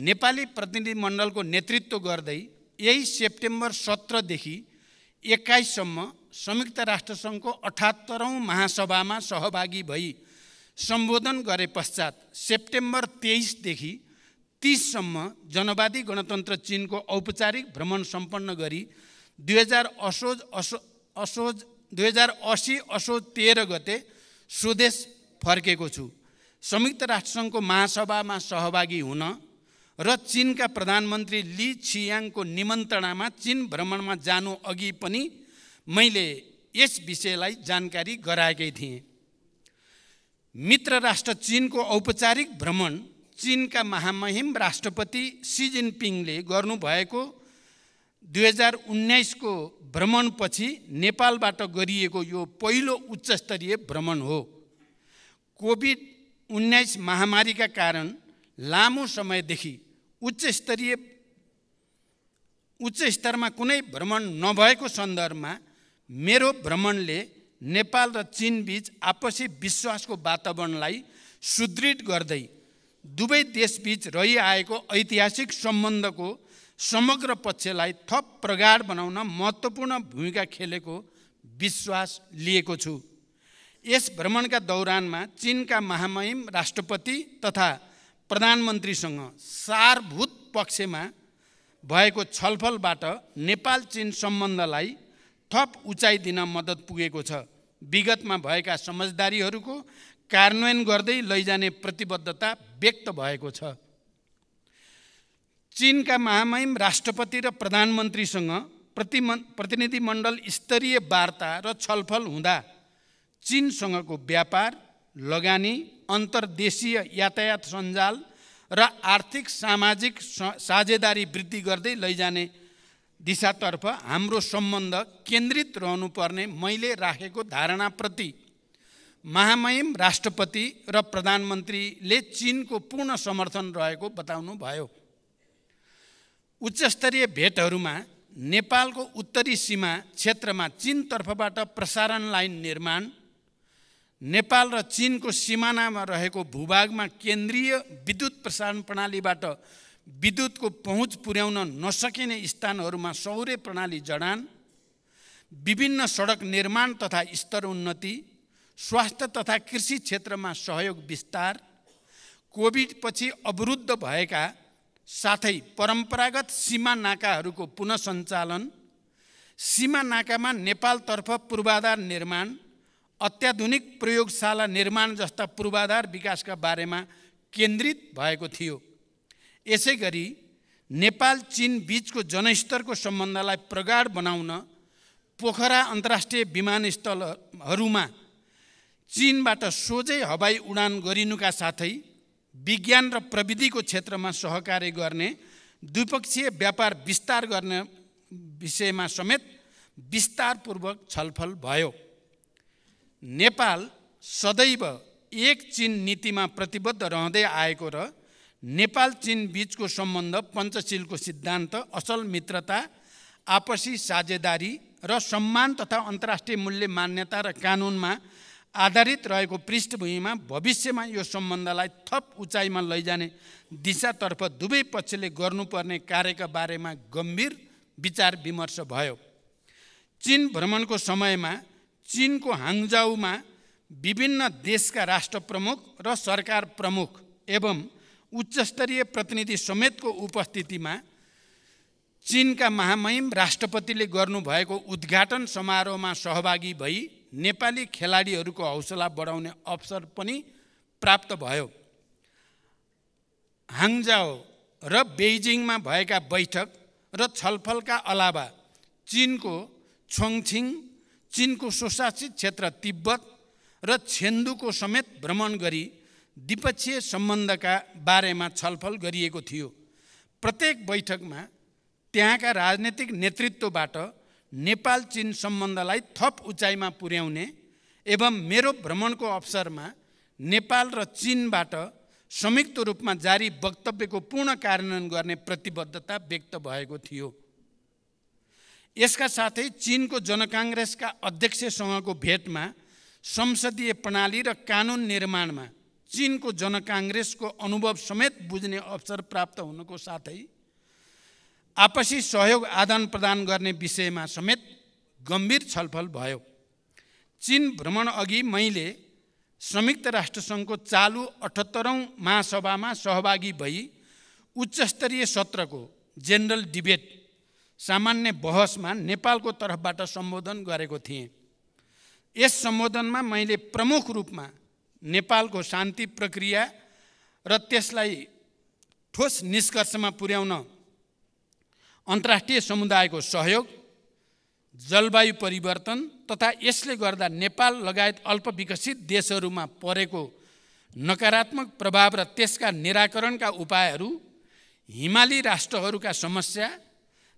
नेपाली प्रतिनिधिमण्डलको नेतृत्व गर्दै यही सेप्टेम्बर सत्रदेखि एक्काइससम्म संयुक्त राष्ट्रसङ्घको अठहत्तरौँ महासभामा सहभागी भई सम्बोधन गरे पश्चात सेप्टेम्बर तेइसदेखि तिससम्म जनवादी गणतन्त्र चिनको औपचारिक भ्रमण सम्पन्न गरी दुई हजार असोज असो असोज दुई हजार असी असोज तेह्र गते स्वदेश फर्केको छु। संयुक्त राष्ट्रसङ्घको महासभामा सहभागी हुन र चिनका प्रधानमन्त्री ली छियाङको निमन्त्रणामा चिन भ्रमणमा जानु अघि पनि मैले यस विषयलाई जानकारी गराएकै थिएँ। मित्र राष्ट्र चिनको औपचारिक भ्रमण चिनका महामहिम राष्ट्रपति सी जिनपिङले गर्नुभएको दुई हजार उन्नाइसको भ्रमणपछि नेपालबाट गरिएको यो पहिलो उच्चस्तरीय भ्रमण हो। कोभिड उन्नाइस महामारीका कारण लामो समयदेखि उच्च स्तरीय उच्च स्तरमा कुनै भ्रमण नभएको सन्दर्भमा मेरो भ्रमणले नेपाल र चिनबीच आपसी विश्वासको वातावरणलाई सुदृढ गर्दै दुवै देशबीच रहिआएको ऐतिहासिक सम्बन्धको समग्र पक्षलाई थप प्रगाढ बनाउन महत्त्वपूर्ण भूमिका खेलेको विश्वास लिएको छु। यस भ्रमणका दौरानमा चिनका महामहिम राष्ट्रपति तथा प्रधानमन्त्रीसँग सारभूत पक्षमा भएको छलफलबाट नेपाल चिन सम्बन्धलाई थप उचाइ दिन मद्दत पुगेको छ। विगतमा भएका समझदारीहरूको कार्यान्वयन गर्दै लैजाने प्रतिबद्धता व्यक्त भएको छ। चिनका महामहिम राष्ट्रपति र प्रधानमन्त्रीसँग प्रतिम प्रतिनिधिमण्डल स्तरीय वार्ता र छलफल हुँदा चिनसँगको व्यापार लगानी अन्तर्देशीय यातायात सञ्जाल र आर्थिक सामाजिक साझेदारी वृद्धि गर्दै लैजाने दिशातर्फ हाम्रो सम्बन्ध केन्द्रित रहनुपर्ने मैले राखेको धारणाप्रति महामहिम राष्ट्रपति र प्रधानमन्त्रीले चिनको पूर्ण समर्थन रहेको बताउनु भयो उच्चस्तरीय भेटहरूमा नेपालको उत्तरी सीमा क्षेत्रमा चिनतर्फबाट प्रसारण लाइन निर्माण नेपाल र चिनको सिमानामा रहेको भूभागमा केन्द्रीय विद्युत प्रसारण प्रणालीबाट विद्युतको पहुँच पुर्याउन नसकिने स्थानहरूमा सौर्य प्रणाली जडान विभिन्न सडक निर्माण तथा स्तर उन्नति स्वास्थ्य तथा कृषि क्षेत्रमा सहयोग विस्तार कोभिडपछि अवरुद्ध भएका साथै परम्परागत सीमा नाकाहरूको पुनः सञ्चालन सीमा नाकामा नेपालतर्फ पूर्वाधार निर्माण अत्याधुनिक प्रयोगशाला निर्माण जस्ता पूर्वाधार विकासका बारेमा केन्द्रित भएको थियो। यसै गरी नेपाल चिन बिचको जनस्तरको सम्बन्धलाई प्रगाढ बनाउन पोखरा अन्तर्राष्ट्रिय विमानस्थलहरूमा चिनबाट सोझै हवाई उडान गरिनुका साथै विज्ञान र प्रविधिको क्षेत्रमा सहकार्य गर्ने द्विपक्षीय व्यापार विस्तार गर्ने विषयमा समेत विस्तारपूर्वक छलफल भयो। नेपाल सदैव एक चिन नीतिमा प्रतिबद्ध रहँदै आएको र नेपाल चिन बिचको सम्बन्ध पञ्चशीलको सिद्धान्त असल मित्रता आपसी साझेदारी र सम्मान तथा अन्तर्राष्ट्रिय मूल्य मान्यता र कानुनमा आधारित रहेको पृष्ठभूमिमा भविष्यमा यो सम्बन्धलाई थप उचाइमा लैजाने दिशातर्फ दुवै पक्षले गर्नुपर्ने कार्यका बारेमा गम्भीर विचार विमर्श भयो। चिन भ्रमणको समयमा चिनको हाङजाउमा विभिन्न देशका राष्ट्र प्रमुख र सरकार प्रमुख एवं उच्चस्तरीय प्रतिनिधि समेतको उपस्थितिमा चिनका महामहिम राष्ट्रपतिले गर्नुभएको उद्घाटन समारोहमा सहभागी भई नेपाली खेलाडीहरूको हौसला बढाउने अवसर पनि प्राप्त भयो। हाङजाओ र बेइजिङमा भएका बैठक र छलफलका अलावा चिनको छोङछिङ चिनको सुशासित क्षेत्र तिब्बत र छेन्दुको समेत भ्रमण गरी द्विपक्षीय सम्बन्धका बारेमा छलफल गरिएको थियो। प्रत्येक बैठकमा त्यहाँका राजनैतिक नेतृत्वबाट नेपाल चिन सम्बन्धलाई थप उचाइमा पुर्याउने एवं मेरो भ्रमणको अवसरमा नेपाल र चिनबाट संयुक्त रूपमा जारी वक्तव्यको पूर्ण कार्यान्वयन गर्ने प्रतिबद्धता व्यक्त भएको थियो। यसका साथै चिनको जनकाङ्ग्रेसका अध्यक्षसँगको भेटमा संसदीय प्रणाली र कानुन निर्माणमा चिनको जनकाङ्ग्रेसको अनुभव समेत बुझ्ने अवसर प्राप्त हुनुको साथै आपसी सहयोग आदान प्रदान गर्ने विषयमा समेत गम्भीर छलफल भयो। चिन भ्रमण अघि मैले संयुक्त राष्ट्रसङ्घको चालु अठहत्तरौँ महासभामा सहभागी भई उच्चस्तरीय सत्रको जेनरल डिबेट सामान्य बहसमा नेपालको तर्फबाट सम्बोधन गरेको थिएँ। यस सम्बोधनमा मैले प्रमुख रूपमा नेपालको शान्ति प्रक्रिया र त्यसलाई ठोस निष्कर्षमा पुर्याउन अन्तर्राष्ट्रिय समुदायको सहयोग जलवायु परिवर्तन तथा यसले गर्दा नेपाल लगायत अल्पविकसित देशहरूमा परेको नकारात्मक प्रभाव र त्यसका निराकरणका उपायहरू हिमाली राष्ट्रहरूका समस्या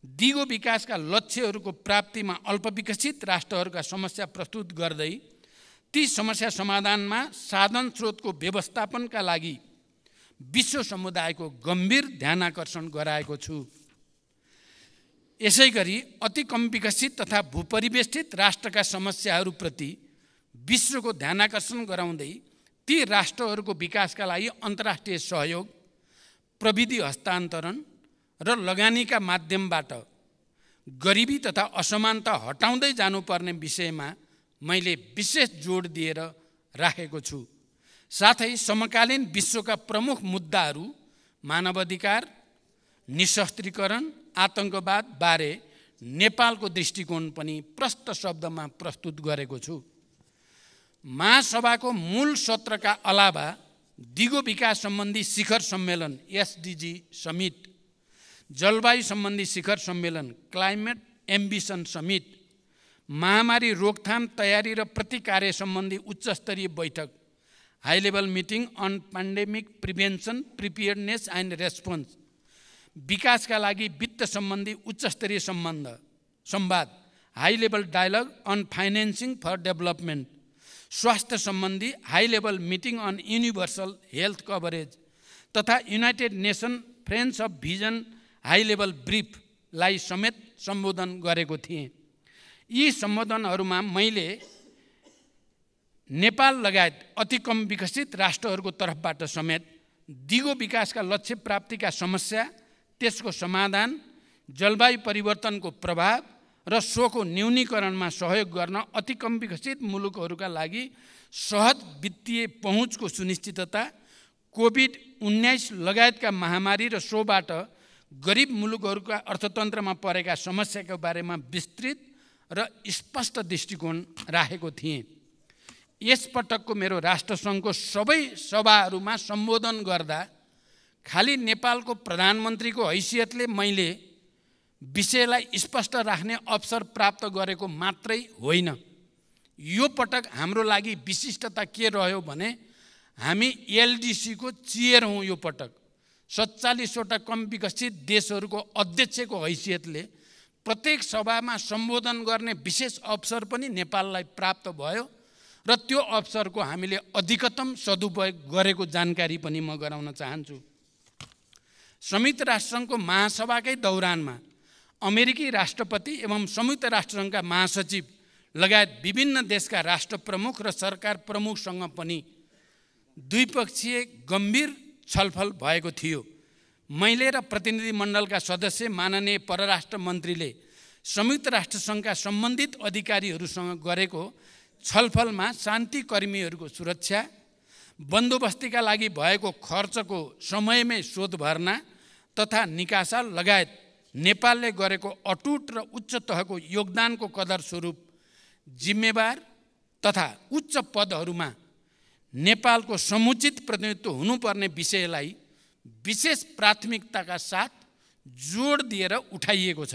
दिगो विकासका लक्ष्यहरूको प्राप्तिमा अल्पविकसित राष्ट्रहरूका समस्या प्रस्तुत गर्दै ती समस्या समाधानमा साधन स्रोतको व्यवस्थापनका लागि विश्व समुदायको गम्भीर ध्यान आकर्षण गराएको छु। यसै गरी अति कम विकसित तथा भूपरिवेष्टित राष्ट्रका समस्याहरूप्रति विश्वको ध्यानकर्षण गराउँदै ती राष्ट्रहरूको विकासका लागि अन्तर्राष्ट्रिय सहयोग प्रविधि हस्तान्तरण र लगानीका माध्यमबाट गरिबी तथा असमानता हटाउँदै जानुपर्ने विषयमा मैले विशेष जोड दिएर राखेको छु। साथै समकालीन विश्वका प्रमुख मुद्दाहरू मानवाधिकार निशस्त्रीकरण आतङ्कवाद बारे नेपालको दृष्टिकोण पनि प्रष्ट शब्दमा प्रस्तुत गरेको छु। महासभाको मूल सत्रका अलावा दिगो विकास सम्बन्धी शिखर सम्मेलन एसडिजी समिट जलवायु सम्बन्धी शिखर सम्मेलन क्लाइमेट एम्बिसन समिट महामारी रोकथाम तयारी र प्रतिकार्य सम्बन्धी उच्चस्तरीय बैठक high level meeting on pandemic prevention preparedness and response विकासका लागि वित्त सम्बन्धी उच्चस्तरीय सम्बन्ध संवाद high level dialogue on financing for development स्वास्थ्य सम्बन्धी high level meeting on universal health coverage तथा United Nation friends of vision high level ब्रिफलाई समेत सम्बोधन गरेको थिएँ। यी सम्बोधनहरूमा मैले नेपाल लगायत अति कम विकसित राष्ट्रहरूको तर्फबाट समेत दिगो विकासका लक्ष्य प्राप्तिका समस्या त्यसको समाधान जलवायु परिवर्तनको प्रभाव र सोको न्यूनीकरणमा सहयोग गर्न अति कम विकसित मुलुकहरूका लागि सहज वित्तीय पहुँचको सुनिश्चितता कोभिड उन्नाइस लगायतका महामारी र सोबाट गरिब मुलुकहरूका अर्थतन्त्रमा परेका समस्याको बारेमा विस्तृत र स्पष्ट दृष्टिकोण राखेको थिएँ। यसपटकको मेरो राष्ट्रसङ्घको सबै सभाहरूमा सम्बोधन गर्दा खालि नेपालको प्रधानमन्त्रीको हैसियतले मैले विषयलाई स्पष्ट राख्ने अवसर प्राप्त गरेको मात्रै होइन। यो पटक हाम्रो लागि विशिष्टता के रह्यो भने हामी एलडिसीको चेयर हौँ यो पटक। सत्तालिसवटा कम विकसित देशहरूको अध्यक्षको हैसियतले प्रत्येक सभामा सम्बोधन गर्ने विशेष अवसर पनि नेपाललाई प्राप्त भयो र त्यो अवसरको हामीले अधिकतम सदुपयोग गरेको जानकारी पनि म गराउन चाहन्छु। संयुक्त राष्ट्रसङ्घको महासभाकै दौरानमा अमेरिकी राष्ट्रपति एवं संयुक्त राष्ट्रसङ्घका महासचिव लगायत विभिन्न देशका राष्ट्र प्रमुख र सरकार प्रमुखसँग पनि द्विपक्षीय गम्भीर छलफल भएको थियो। मैले र प्रतिनिधिमण्डलका सदस्य माननीय परराष्ट्र मन्त्रीले संयुक्त राष्ट्रसङ्घका सम्बन्धित अधिकारीहरूसँग गरेको छलफलमा शान्तिकर्मीहरूको सुरक्षा बन्दोबस्तीका लागि भएको खर्चको समयमै शोध भर्ना तथा निकासा लगायत नेपालले गरेको अटुट र उच्च तहको योगदानको कदर स्वरूप जिम्मेवार तथा उच्च पदहरूमा नेपालको समुचित प्रतिनिधित्व हुनुपर्ने विषयलाई विशेष प्राथमिकताका साथ जोड दिएर उठाइएको छ।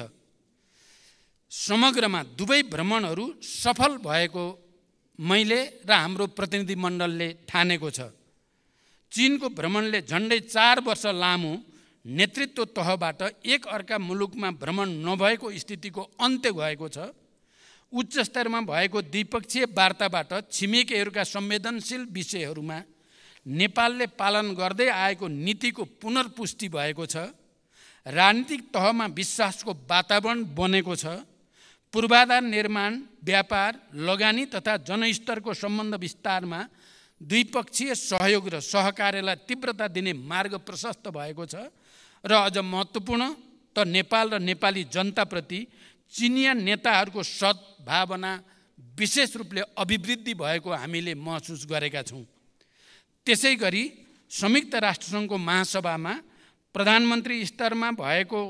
समग्रमा दुवै भ्रमणहरू सफल भएको मैले र हाम्रो प्रतिनिधिमण्डलले ठानेको छ। चिनको भ्रमणले झन्डै चार वर्ष लामो नेतृत्व तहबाट एक अर्का मुलुकमा भ्रमण नभएको स्थितिको अन्त्य भएको छ। उच्च स्तरमा भएको द्विपक्षीय वार्ताबाट छिमेकीहरूका संवेदनशील विषयहरूमा नेपालले पालन गर्दै आएको नीतिको पुनर्पुष्टि भएको छ राजनीतिक तहमा विश्वासको वातावरण बनेको छ पूर्वाधार निर्माण व्यापार लगानी तथा जनस्तरको सम्बन्ध विस्तारमा द्विपक्षीय सहयोग र सहकार्यलाई तीव्रता दिने मार्ग प्रशस्त भएको छ र अझ महत्त्वपूर्ण त नेपाल र नेपाली जनताप्रति चिनिया नेताहरूको सद्भावना विशेष रूपले अभिवृद्धि भएको हामीले महसुस गरेका छौँ। त्यसै गरी संयुक्त राष्ट्रसङ्घको महासभामा प्रधानमन्त्री स्तरमा भएको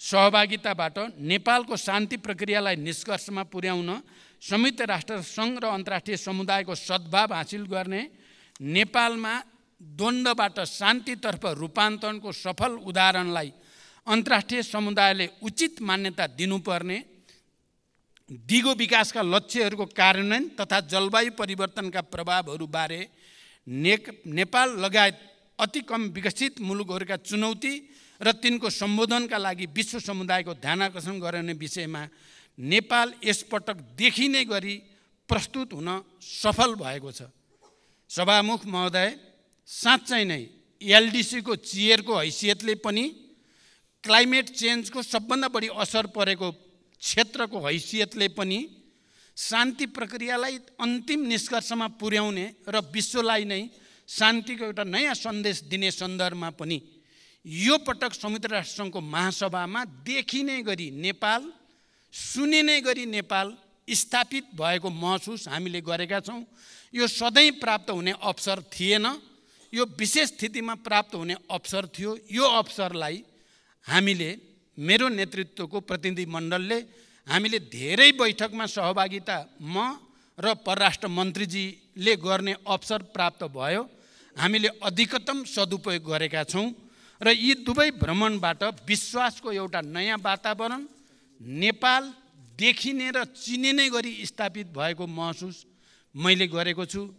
सहभागिताबाट नेपालको शान्ति प्रक्रियालाई निष्कर्षमा पुर्याउन संयुक्त राष्ट्रसङ्घ र अन्तर्राष्ट्रिय समुदायको सद्भाव हासिल गर्ने नेपालमा द्वन्द्वबाट शान्तितर्फ रूपान्तरणको सफल उदाहरणलाई अन्तर्राष्ट्रिय समुदायले उचित मान्यता दिनुपर्ने दिगो विकासका लक्ष्यहरूको कार्यान्वयन तथा जलवायु परिवर्तनका प्रभावहरूबारे ने नेपाल लगायत अति कम विकसित मुलुकहरूका चुनौती र तिनको सम्बोधनका लागि विश्व समुदायको ध्यान आकर्षण गर्ने विषयमा नेपाल यसपटक देखिने गरी प्रस्तुत हुन सफल भएको छ। सभामुख महोदय साँच्चै नै एलडिसीको चेयरको हैसियतले पनि क्लाइमेट चेन्जको सबभन्दा बढी असर परेको क्षेत्रको हैसियतले पनि शान्ति प्रक्रियालाई अन्तिम निष्कर्षमा पुर्याउने र विश्वलाई नै शान्तिको एउटा नयाँ सन्देश दिने सन्दर्भमा पनि यो पटक संयुक्त राष्ट्रसङ्घको महासभामा देखिने गरी नेपाल सुनिने गरी नेपाल स्थापित भएको महसुस हामीले गरेका छौँ। यो सधैँ प्राप्त हुने अवसर थिएन। यो विशेष स्थितिमा प्राप्त हुने अवसर थियो। यो अवसरलाई हामीले मेरो नेतृत्वको प्रतिनिधि मण्डलले हामीले धेरै बैठकमा सहभागिता म र परराष्ट्र मन्त्रीजीले गर्ने अवसर प्राप्त भयो। हामीले अधिकतम सदुपयोग गरेका छौँ र यी दुवै भ्रमणबाट विश्वासको एउटा नयाँ वातावरण नेपाल देखिने र चिनिने गरी स्थापित भएको महसुस मैले गरेको छु।